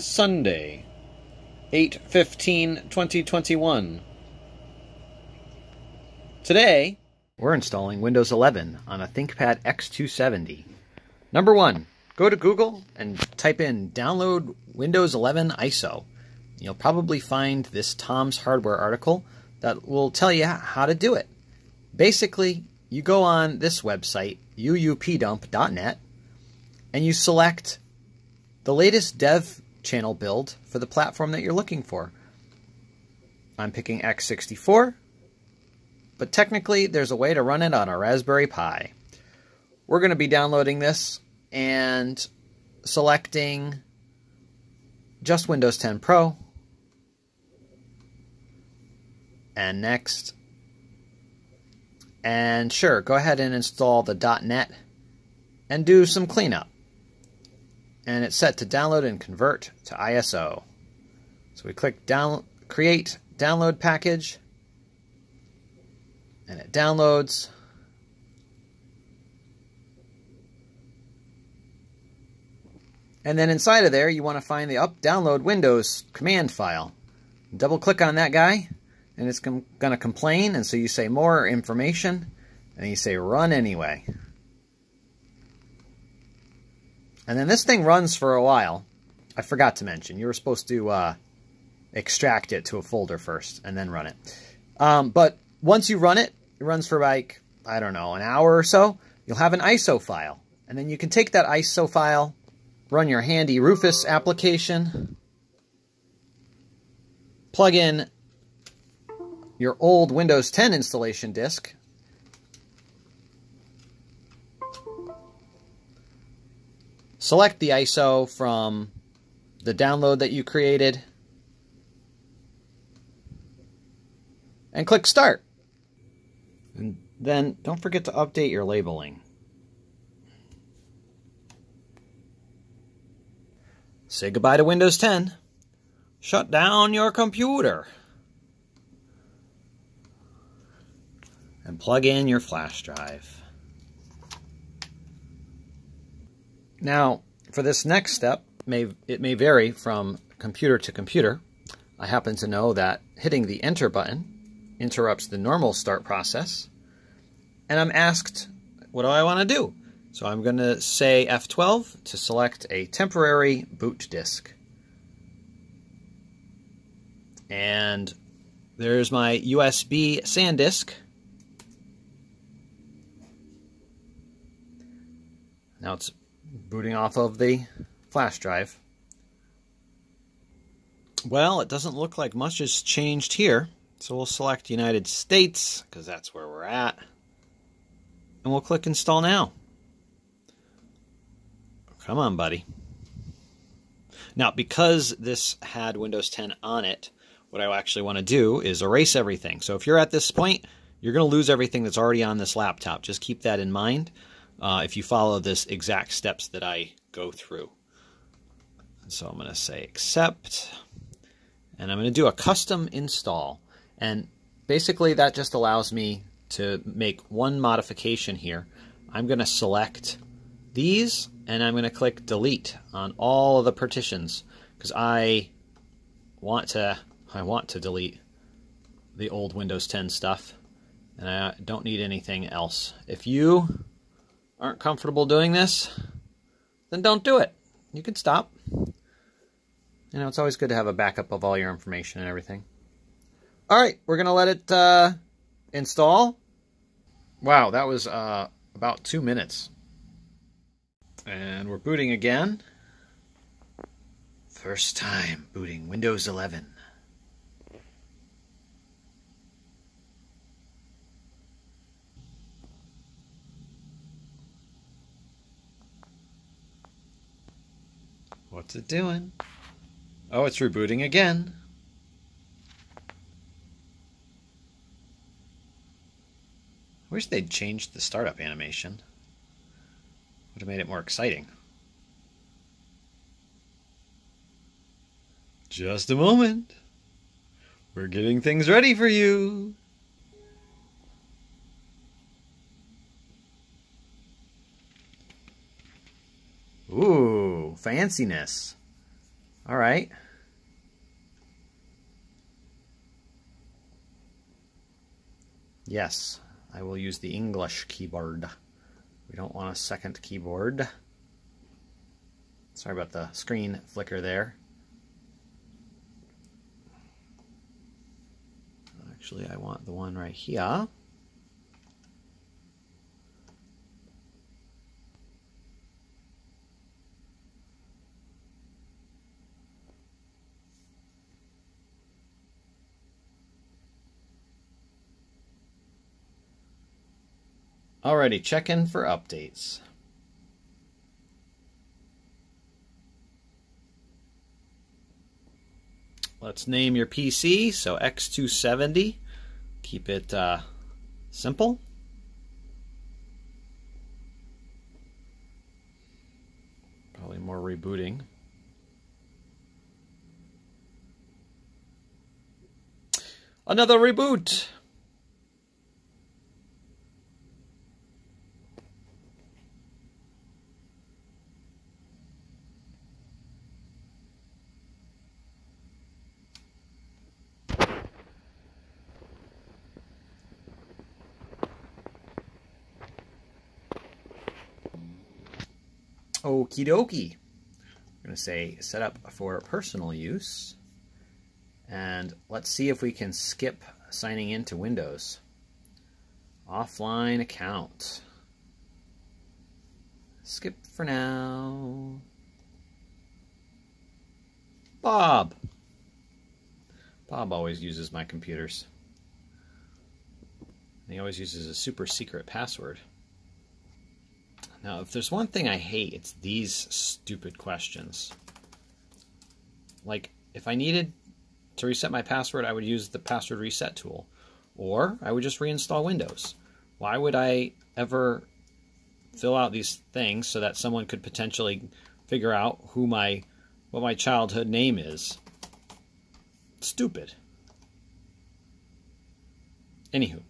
Sunday, 8-15-2021. Today, we're installing Windows 11 on a ThinkPad X270. Number one, go to Google and type in download Windows 11 ISO. You'll probably find this Tom's Hardware article that will tell you how to do it. Basically, you go on this website, uupdump.net, and you select the latest dev channel build for the platform that you're looking for. I'm picking x64, but technically there's a way to run it on a Raspberry Pi. We're going to be downloading this and selecting just Windows 10 Pro. And next. And sure, go ahead and install the .NET and do some cleanup and it's set to download and convert to ISO. So we click down, create download package, and it downloads. And then inside of there, you want to find the up download Windows command file. Double click on that guy, and it's going to complain. And so you say more information, and you say run anyway. And then this thing runs for a while. I forgot to mention, you were supposed to uh, extract it to a folder first and then run it. Um, but once you run it, it runs for like, I don't know, an hour or so, you'll have an ISO file. And then you can take that ISO file, run your handy Rufus application, plug in your old Windows 10 installation disk, select the ISO from the download that you created, and click Start. And then don't forget to update your labeling. Say goodbye to Windows 10. Shut down your computer. And plug in your flash drive. Now, for this next step, may it may vary from computer to computer. I happen to know that hitting the enter button interrupts the normal start process. And I'm asked, what do I want to do? So I'm going to say F12 to select a temporary boot disk. And there's my USB SanDisk. Now it's booting off of the flash drive. Well, it doesn't look like much has changed here. So we'll select United States, because that's where we're at. And we'll click Install Now. Come on, buddy. Now, because this had Windows 10 on it, what I actually want to do is erase everything. So if you're at this point, you're going to lose everything that's already on this laptop. Just keep that in mind uh, if you follow this exact steps that I go through. So I'm going to say accept, and I'm going to do a custom install. And basically that just allows me to make one modification here. I'm going to select these, and I'm going to click delete on all of the partitions because I want to I want to delete the old Windows 10 stuff and I don't need anything else. If you aren't comfortable doing this, then don't do it. You can stop. You know, it's always good to have a backup of all your information and everything. All right, we're going to let it uh, install. Wow, that was uh, about two minutes. And we're booting again. First time booting Windows 11. What's it doing? Oh, it's rebooting again. I wish they'd changed the startup animation. Would have made it more exciting. Just a moment. We're getting things ready for you. Fanciness. All right. Yes, I will use the English keyboard. We don't want a second keyboard. Sorry about the screen flicker there. Actually, I want the one right here. Alrighty, check in for updates. Let's name your PC. So X270. Keep it uh, simple. Probably more rebooting. Another reboot. Okie dokie. We're going to say set up for personal use. And let's see if we can skip signing into Windows. Offline account. Skip for now. Bob. Bob always uses my computers. he always uses a super secret password. Now, if there's one thing I hate, it's these stupid questions. Like, if I needed to reset my password, I would use the password reset tool. Or I would just reinstall Windows. Why would I ever fill out these things so that someone could potentially figure out who my what my childhood name is? Stupid. Anywho.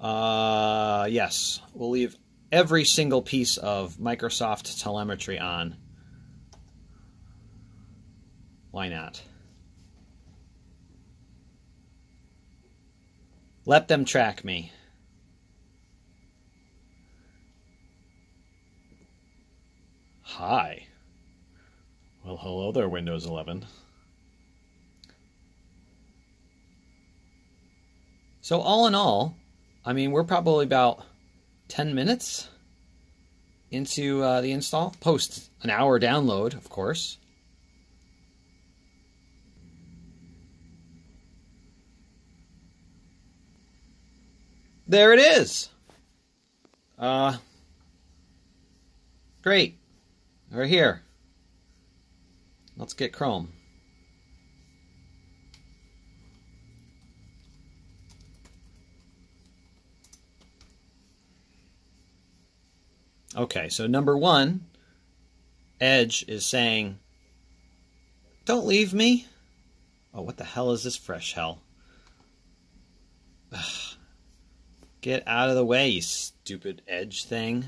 Uh, yes, we'll leave every single piece of Microsoft telemetry on. Why not? Let them track me. Hi. Well, hello there, Windows 11. So all in all, I mean, we're probably about 10 minutes into uh, the install. Post an hour download, of course. There it is. Uh, great. We're here. Let's get Chrome. Okay, so number one, Edge is saying, Don't leave me. Oh, what the hell is this fresh hell? Ugh. Get out of the way, you stupid Edge thing.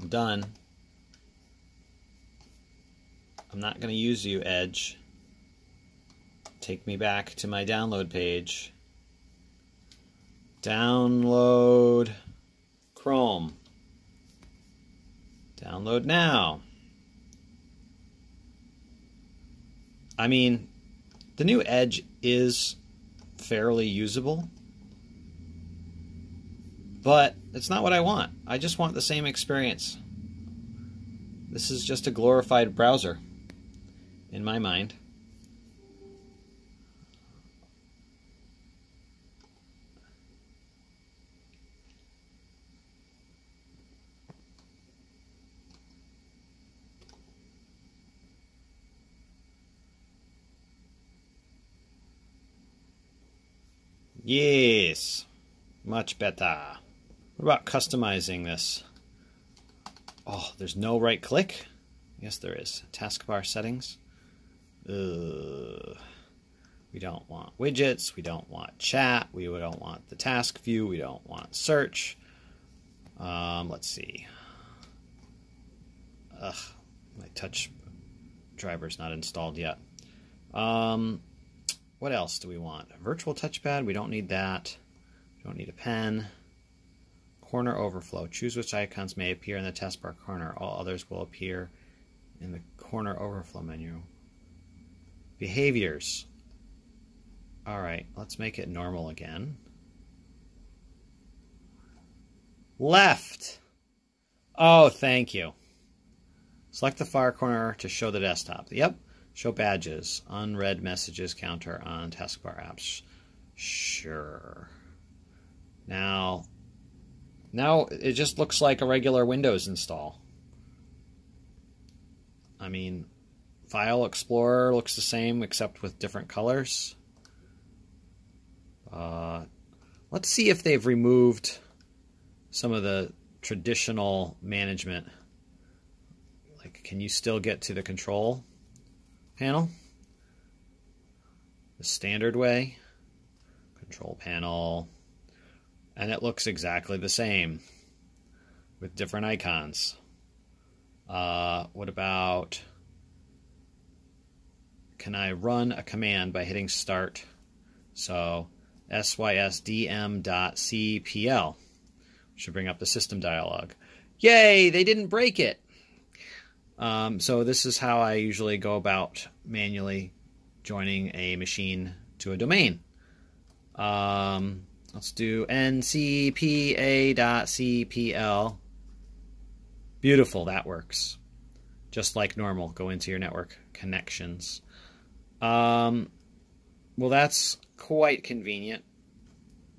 I'm done. I'm not going to use you, Edge. Take me back to my download page. Download. Chrome. Download now. I mean, the new Edge is fairly usable, but it's not what I want. I just want the same experience. This is just a glorified browser in my mind. Yes, much better. What about customizing this? Oh, there's no right click? Yes, there is. Taskbar settings. Ugh. We don't want widgets. We don't want chat. We don't want the task view. We don't want search. Um, let's see. Ugh. My touch driver's not installed yet. Um, what else do we want? virtual touchpad, we don't need that. We don't need a pen. Corner overflow. Choose which icons may appear in the taskbar corner. All others will appear in the corner overflow menu. Behaviors. All right, let's make it normal again. Left. Oh, thank you. Select the far corner to show the desktop. Yep. Show badges. Unread messages counter on taskbar apps. Sure. Now, now it just looks like a regular Windows install. I mean, File Explorer looks the same except with different colors. Uh, let's see if they've removed some of the traditional management. Like, can you still get to the control panel? The standard way. Control panel. And it looks exactly the same with different icons. Uh, what about can I run a command by hitting start? So sysdm.cpl should bring up the system dialog. Yay, they didn't break it. Um, so this is how I usually go about manually joining a machine to a domain. Um, let's do ncpa.cpl. Beautiful, that works. Just like normal, go into your network connections. Um, well, that's quite convenient.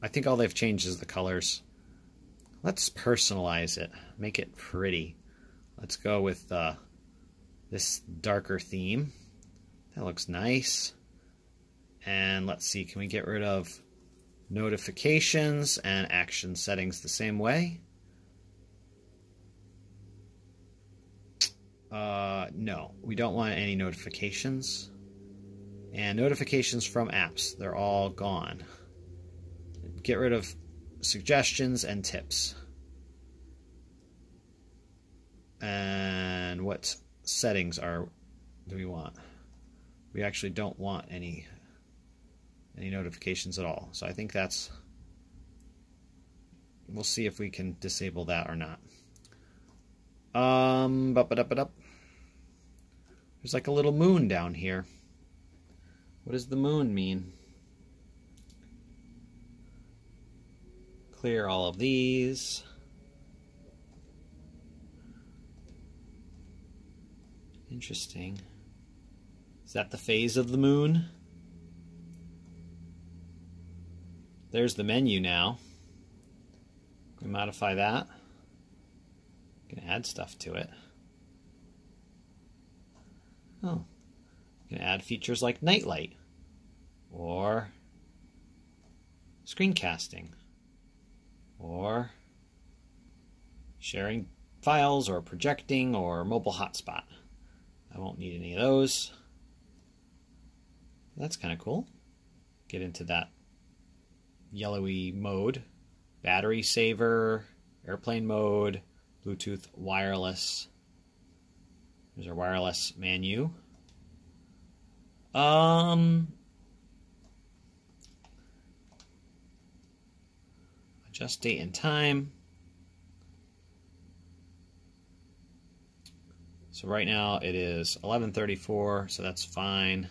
I think all they've changed is the colors. Let's personalize it, make it pretty. Let's go with uh, this darker theme. That looks nice. And let's see, can we get rid of notifications and action settings the same way? Uh, no, we don't want any notifications. And notifications from apps, they're all gone. Get rid of suggestions and tips. And what settings are do we want? We actually don't want any any notifications at all. So I think that's we'll see if we can disable that or not. Um, but but up but up. There's like a little moon down here. What does the moon mean? Clear all of these. Interesting. Is that the phase of the moon? There's the menu now. We modify that? Can add stuff to it. Oh. Can add features like nightlight or screencasting or sharing files or projecting or mobile hotspot. I won't need any of those. That's kind of cool. Get into that yellowy mode. Battery saver, airplane mode, Bluetooth wireless. There's our wireless menu. Um, adjust date and time. So right now it is 11:34, so that's fine.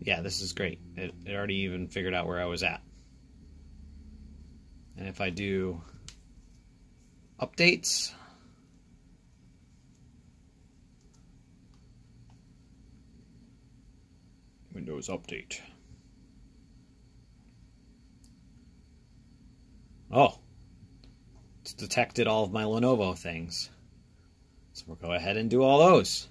Yeah, this is great. It, it already even figured out where I was at. And if I do updates, Windows Update. Oh, it's detected all of my Lenovo things. So we'll go ahead and do all those.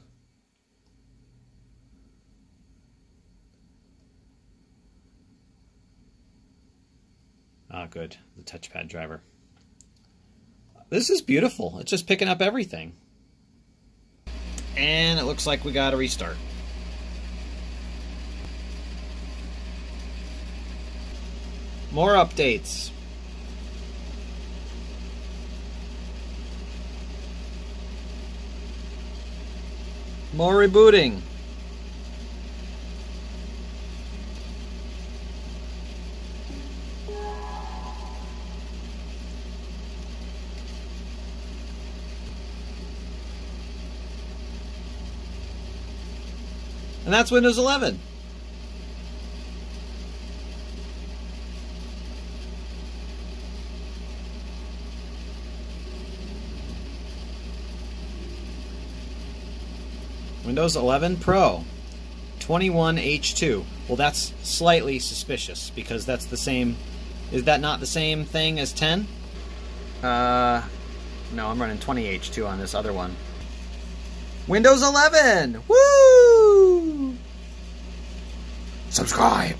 Ah, good. The touchpad driver. This is beautiful. It's just picking up everything. And it looks like we got a restart. More updates. More rebooting. And that's Windows 11. Windows 11 Pro 21H2. Well, that's slightly suspicious because that's the same. Is that not the same thing as 10? Uh, no, I'm running 20H2 on this other one. Windows 11! Woo! Subscribe!